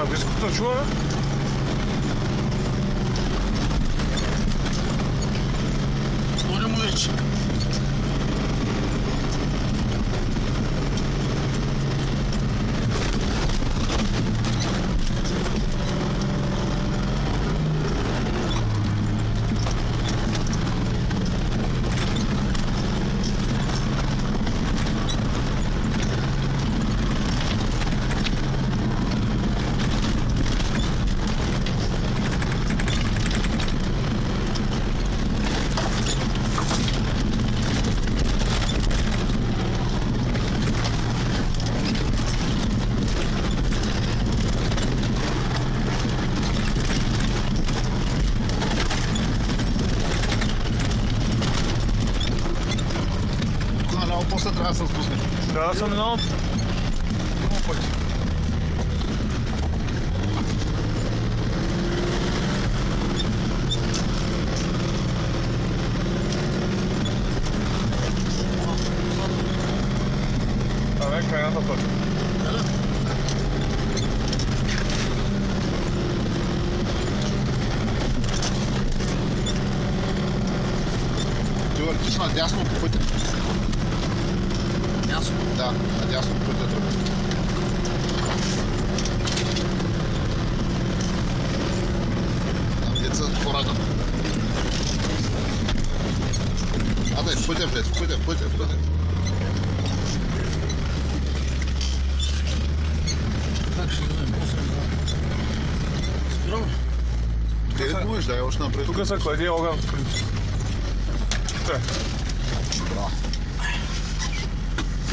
А, здесь кто, чего? Скоро мальчик. Наляво после трябва да се спуснеш. Трябва да съм едно много пъти. Е крайната път. Ти въртиш надясно по пътя. Ясно. Да, надясно пътя тръгва. Там деца хората. Абе, пътя в пътя, пътя, пътя. Ще дадем? Можеш да е още напред? Тук се клади огън. в принцип. Е. Браво.